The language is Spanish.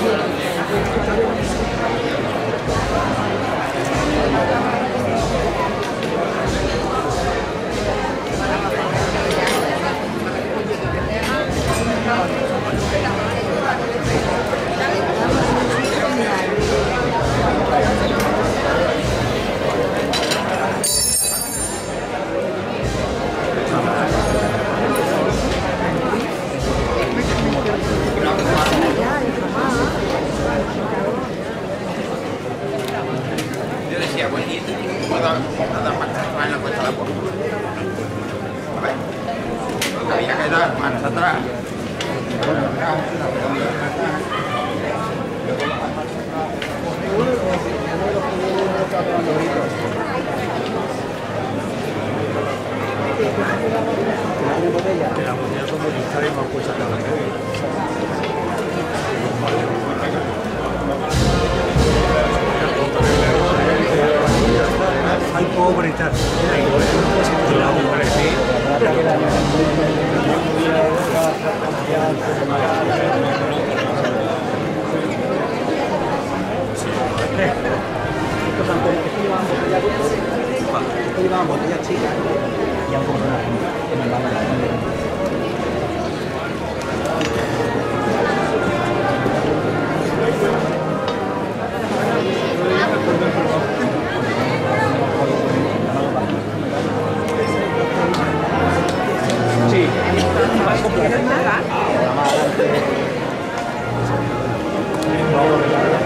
先生。Más en la cuesta de la puerta. A ver, había que dar más atrás. Ay, pobre y tal. Y la. Esto llevaban botellas chicas y han comprado en el Thank you.